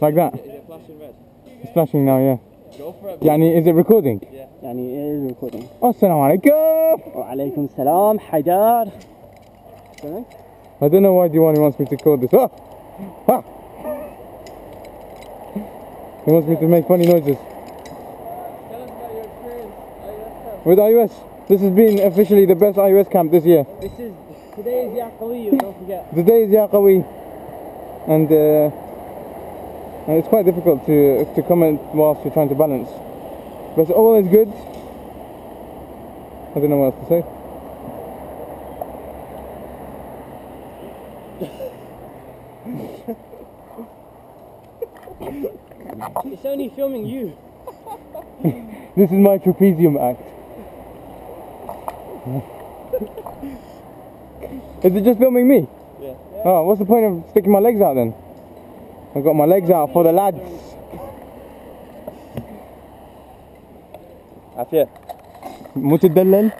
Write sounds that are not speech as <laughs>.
Like that? Is flashing red? It's flashing now, yeah. Go for it. is it recording? Yeah. يعني it is recording. السلام alaikum وعليكم hi, dad. I don't know why Diwani wants me to record this. Ah! Ah! He wants me to make funny noises. With IUS, this has been officially the best IUS camp this year. This is today is Yaqawi, don't forget. Today is Yaqawi, and. Uh, and it's quite difficult to to comment whilst you're trying to balance. But all is good. I don't know what else to say. it's only filming you <laughs> This is my trapezium act. <laughs> is it just filming me? Yeah. Oh, what's the point of sticking my legs out then? I've got my legs out for the lads. عافية. متدلل